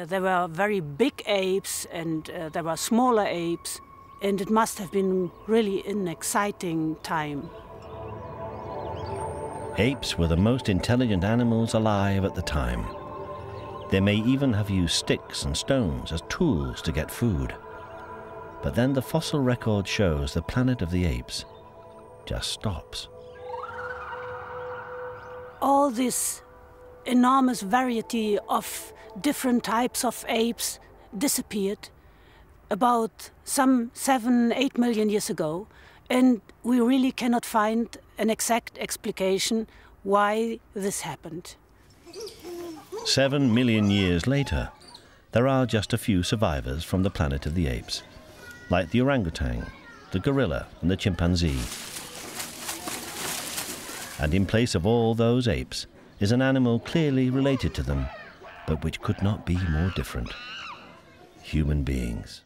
Uh, there were very big apes and uh, there were smaller apes, and it must have been really an exciting time. Apes were the most intelligent animals alive at the time. They may even have used sticks and stones as tools to get food. But then the fossil record shows the planet of the apes just stops. All this enormous variety of different types of apes disappeared about some seven, eight million years ago, and we really cannot find an exact explication why this happened. Seven million years later, there are just a few survivors from the planet of the apes, like the orangutan, the gorilla, and the chimpanzee. And in place of all those apes is an animal clearly related to them, but which could not be more different human beings.